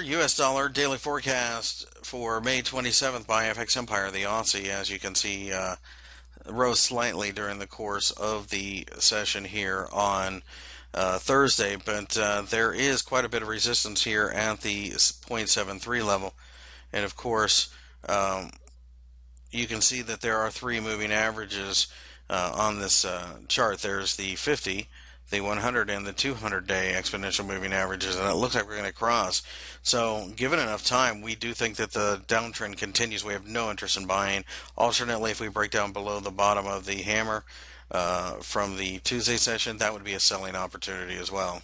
US dollar daily forecast for May 27th by FX Empire, the Aussie, as you can see, uh, rose slightly during the course of the session here on uh, Thursday, but uh, there is quite a bit of resistance here at the 0.73 level. And of course, um, you can see that there are three moving averages uh, on this uh, chart. There's the 50, the 100, and the 200 day exponential moving averages, and it looks like we're going to cross. So, given enough time, we do think that the downtrend continues. We have no interest in buying. Alternately, if we break down below the bottom of the hammer, uh, from the Tuesday session, that would be a selling opportunity as well.